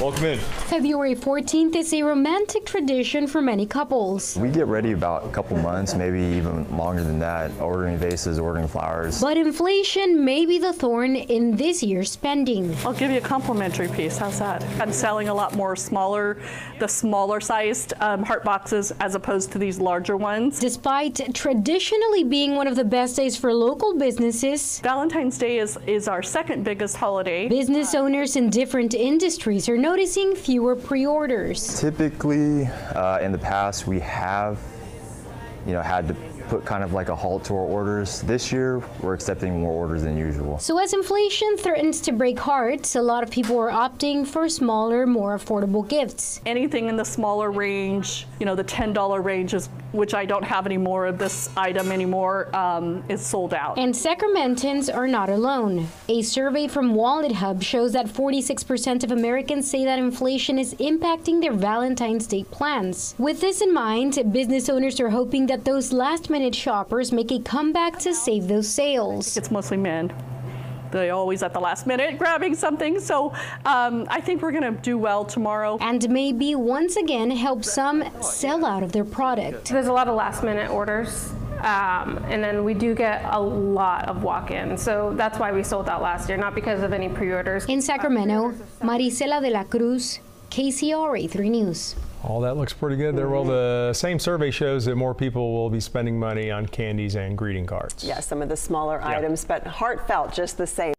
Welcome in. February 14th is a romantic tradition for many couples. We get ready about a couple months, maybe even longer than that, ordering vases, ordering flowers. But inflation may be the thorn in this year's spending. I'll give you a complimentary piece. How's that? I'm selling a lot more smaller, the smaller sized um, heart boxes as opposed to these larger ones. Despite traditionally being one of the best days for local businesses, Valentine's Day is, is our second biggest holiday. business owners in different industries are noticing fewer pre-orders. Typically, uh, in the past, we have, you know, had to put kind of like a halt to our orders. This year, we're accepting more orders than usual. So as inflation threatens to break hearts, a lot of people are opting for smaller, more affordable gifts. Anything in the smaller range, you know, the $10 range is, which I don't have any more of this item anymore, um, is sold out. And Sacramentans are not alone. A survey from WalletHub shows that 46% of Americans say that inflation is impacting their Valentine's Day plans. With this in mind, business owners are hoping that those last minute shoppers make a comeback to save those sales. It's mostly men. They're always at the last minute grabbing something. So um, I think we're going to do well tomorrow. And maybe once again help some sell out of their product. There's a lot of last minute orders. Um, and then we do get a lot of walk-ins. So that's why we sold out last year, not because of any pre-orders. In Sacramento, Marisela de la Cruz, KCRA 3 News. All that looks pretty good there. Well, the same survey shows that more people will be spending money on candies and greeting cards. Yeah, some of the smaller items, but heartfelt just the same.